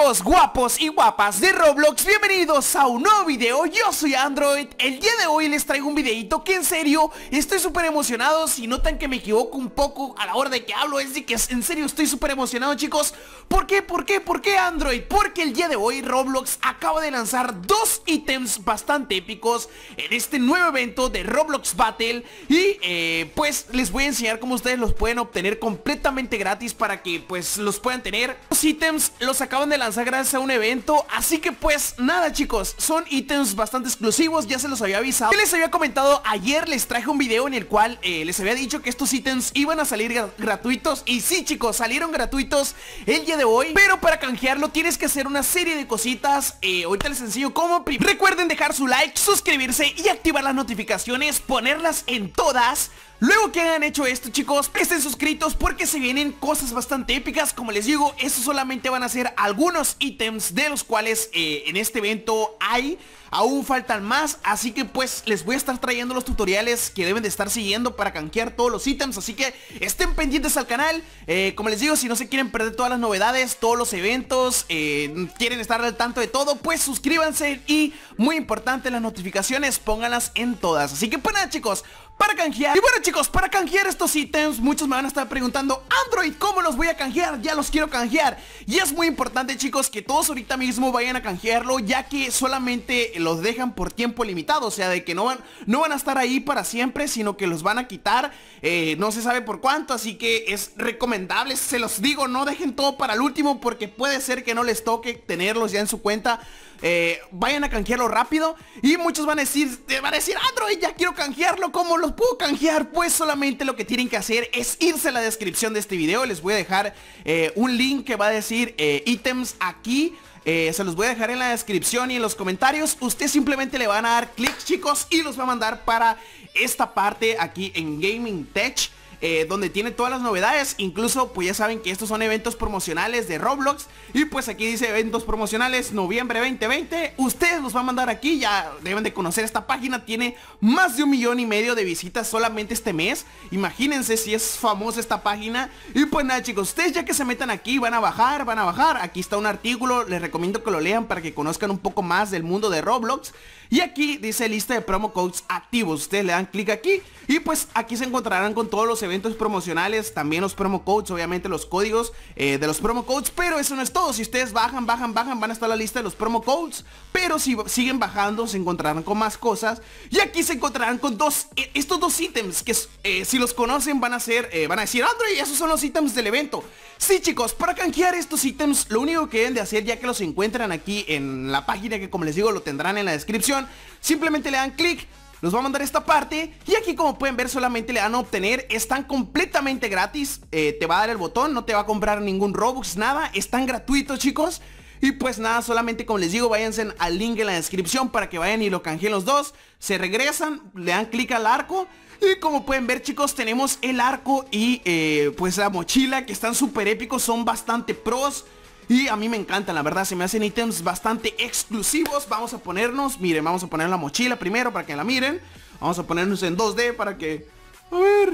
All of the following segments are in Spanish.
amigos guapos y guapas de Roblox, bienvenidos a un nuevo video, yo soy Android El día de hoy les traigo un videito que en serio estoy súper emocionado Si notan que me equivoco un poco a la hora de que hablo es de que en serio estoy súper emocionado chicos ¿Por qué? ¿Por qué? ¿Por qué Android? Porque el día de hoy Roblox acaba de lanzar dos ítems bastante épicos En este nuevo evento de Roblox Battle Y eh, pues les voy a enseñar cómo ustedes los pueden obtener completamente gratis Para que pues los puedan tener Los ítems los acaban de lanzar gracias a un evento. Así que pues nada chicos Son ítems bastante exclusivos Ya se los había avisado. Les había comentado ayer Les traje un video en el cual eh, les había dicho Que estos ítems iban a salir gratuitos. Y sí chicos salieron gratuitos el día de hoy. Pero para canjearlo tienes que hacer una serie de cositas. Eh, Ahorita les enseño cómo Recuerden dejar su like, suscribirse y activar las notificaciones Ponerlas en todas. Luego que hayan hecho esto chicos, estén suscritos porque se vienen cosas bastante épicas. Como les digo, estos solamente van a ser algunos ítems de los cuales eh, en este evento hay Aún faltan más, así que pues les voy a estar trayendo los tutoriales que deben de estar siguiendo para canjear todos los ítems Así que estén pendientes al canal. Eh, Como les digo, si no se quieren perder todas las novedades, todos los eventos eh, Quieren estar al tanto de todo, pues suscríbanse Y muy importante, las notificaciones pónganlas en todas. Así que pues nada chicos, para canjear. Y bueno chicos, para canjear estos ítems Muchos me van a estar preguntando Android, ¿cómo los voy a canjear? Ya los quiero canjear Y es muy importante chicos que todos ahorita mismo vayan a canjearlo Ya que solamente los dejan por tiempo limitado O sea, de que no van, no van a estar ahí para siempre Sino que los van a quitar eh, No se sabe por cuánto Así que es recomendable, se los digo No dejen todo para el último Porque puede ser que no les toque tenerlos ya en su cuenta eh, vayan a canjearlo rápido Y muchos van a decir, van a decir Android, ya quiero canjearlo, ¿cómo los puedo canjear? Pues solamente lo que tienen que hacer es irse a la descripción de este video Les voy a dejar eh, un link que va a decir eh, ítems aquí se los voy a dejar en la descripción y en los comentarios Ustedes simplemente le van a dar clic chicos y los va a mandar para esta parte aquí en Gaming Tech eh, donde tiene todas las novedades. Incluso pues ya saben que estos son eventos promocionales de Roblox. Y pues aquí dice eventos promocionales noviembre 2020 Ustedes los van a mandar aquí, ya deben de conocer esta página. Tiene más de un millón y medio de visitas solamente este mes. Imagínense si es famosa esta página. Y pues nada chicos, ustedes ya que se metan aquí van a bajar, van a bajar. Aquí está un artículo, les recomiendo que lo lean para que conozcan un poco más del mundo de Roblox. Y aquí dice lista de promo codes activos. Ustedes le dan clic aquí. Y pues aquí se encontrarán con todos los eventos eventos promocionales, también los promo codes, obviamente los códigos eh, de los promo codes, pero eso no es todo, si ustedes bajan, bajan, bajan, van a estar la lista de los promo codes, pero si siguen bajando se encontrarán con más cosas y aquí se encontrarán con dos, eh, estos dos ítems que eh, si los conocen van a ser, van a decir, Android, esos son los ítems del evento. Sí chicos, para canjear estos ítems lo único que deben de hacer ya que los encuentran aquí en la página que como les digo lo tendrán en la descripción, simplemente le dan clic los va a mandar esta parte Y aquí como pueden ver solamente le van a obtener Están completamente gratis eh, Te va a dar el botón, no te va a comprar ningún Robux, nada Están gratuitos chicos y pues nada, solamente como les digo, váyanse al link en la descripción para que vayan y lo canjeen los dos. Se regresan, le dan clic al arco. Y como pueden ver chicos, tenemos el arco y eh, pues la mochila que están súper épicos, son bastante pros. Y a mí me encantan, la verdad, se me hacen ítems bastante exclusivos. Vamos a ponernos, miren, vamos a poner la mochila primero para que la miren. Vamos a ponernos en 2D para que... A ver,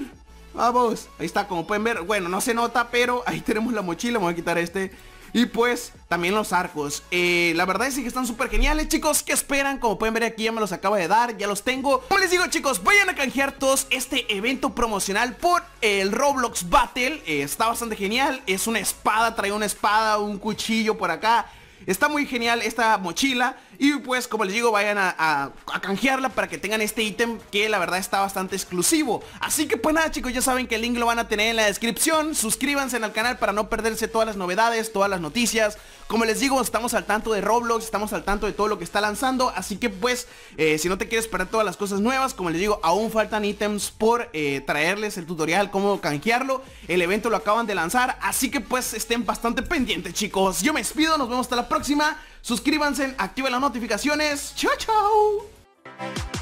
vamos. Ahí está, como pueden ver, bueno, no se nota, pero ahí tenemos la mochila. Me voy a quitar este y pues también los arcos. Eh, La verdad es que están súper geniales chicos. ¿Qué esperan? Como pueden ver aquí ya me los acaba de dar Ya los tengo. Como les digo chicos Vayan a canjear todos este evento promocional Por el Roblox Battle. Eh, Está bastante genial. Es una espada Trae una espada Un cuchillo por acá. Está muy genial esta mochila y pues como les digo vayan a, canjearla para que tengan este ítem que la verdad está bastante exclusivo. Así que pues nada chicos ya saben que el link lo van a tener en la descripción. Suscríbanse al canal para no perderse todas las novedades, todas las noticias. Como les digo estamos al tanto de Roblox, estamos al tanto de todo lo que está lanzando. Así que pues eh, si no te quieres perder todas las cosas nuevas Como les digo aún faltan ítems por eh, traerles el tutorial cómo canjearlo. El evento lo acaban de lanzar. Así que pues estén bastante pendientes chicos. Yo me despido, nos vemos hasta la próxima Suscríbanse, activen las notificaciones. Chao, chao.